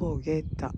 焦げた